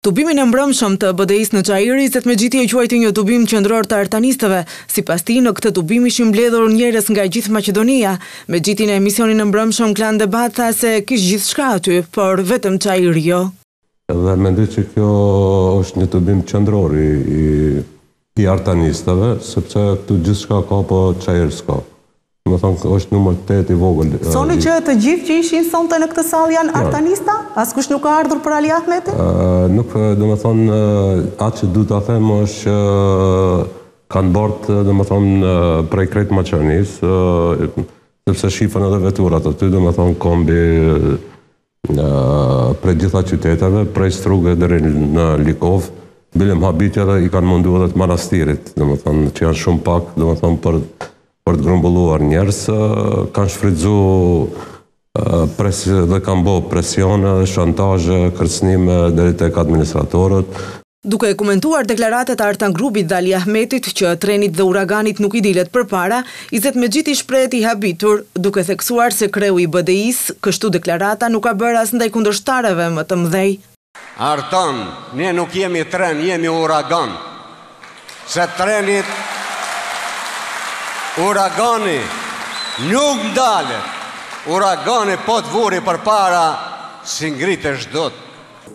Tubimin e mbrëmshëm të BDI-së në Çair, Izet Mexhiti e quajti një tubim qendror të artanistëve. Sipas tij, në këtë tubim ishin mbledhur njerëz nga gjithë Maqedonia. Mexhiti në emisionin e mbrëmshëm Klan Debat tha se kish gjithçka aty, por vetëm Çair jo. Dhe mendoj që kjo është një tubim qendror i i artanistëve, sepse këtu gjithçka ka po Çair s'ka. Domethënë është numër tetë i vogël. Thoni që të gjithë që ishin sonte në këtë sallë janë artanista? Askush nuk ka ardhur për Ali Ahmetin? Nuk, domethënë atë që due ta them është që kanë bartë domethënë prej krejt Maqedonisë, sepse shifën edhe veturat aty, domethënë kombi prej gjitha qyteteve, prej Strugës deri në Likovë, bile m'habit që i kanë mundu edhe të Manastirit, domethënë, që janë shumë pak, domethënë, për, për të grumbulluar njerëz, kanë shfrytzu, dhe kanë bo presione, shantazhe, kërcnime, deri tek administratorët, Duke komentuar deklaratat e Artan Grubit dhe Ali Ahmetit që trenit dhe uraganit nuk i dilet përpara, Izet Mexhiti shprehet i habitur, duke theksuar se kreu i BDI-së kështu deklarata nuk ka bërë as ndaj kundërshtarëve më të mëdhenj. Artan, ne nuk jemi tren, jemi uragan. Se trenit, uragani nuk ndalet. Uragani po të vuri përpara, s'i ngritesh dot.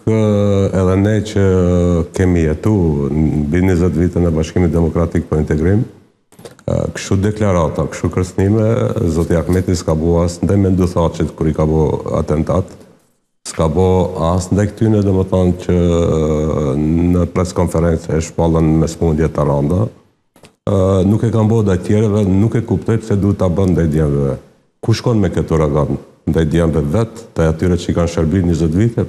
Edhe ne që kemi jetu mbi njëzet vite në Bashkimin Demokratik për Integrim, kështu deklarata, kështu kërcnime, zoti Ahmeti s'ka bo as ndaj Menduh Thaçit kur i kan bo atentat, s'ka bo as ndaj këtyne domethënë që në pres konferencë e shpallën me smundje të randa, nuk e ka bo ndaj tjerëve, nuk e kuptoj pse duhet ta bënë ndaj djemve. Ku shkon me këtë uragan? Ndaj djemve vet, ndaj atyre që i kanë shërby njëzet vite?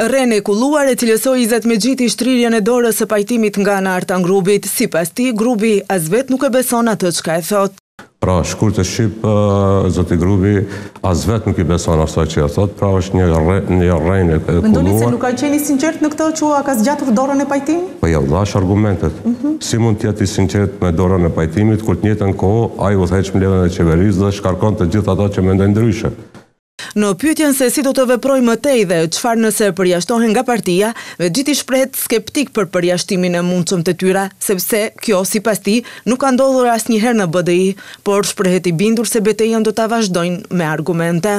Rrenë e kulluar, e cilësoi Izet Mexhiti shtrirjen e dorës së pajtimit nga ana e Artan Grubit. Sipas tij, Grubi as vetë nuk e beson atë çka e thotë. Pra, shkurt e shqip, zoti Grubi as vetë nuk i beson asaj që e thotë, pra është një një rrenë e kulluar. Mendoni se nuk ka qenë i sinqertë në këtë që ua ka zgjatur dorën e pajtimit? Po ja u dhashë argumentet. Si mund të jetë i sinqertë me dorën e pajtimit kur të njëjtën kohë ai udhëheq mbledhjen e qeverisë dhe shkarkon të gjithë ata që mendojnë ndryshe? Në pyetjen se si do të veprojë më tej dhe çfarë nëse përjashtohen nga partia, Mexhiti shprehet skeptik për përjashtimin e mundshëm të tyre, sepse kjo, sipas tij, nuk ka ndodhur asnjëherë në BDI, por shprehet i bindur se betejën do ta vazhdojnë me argumente.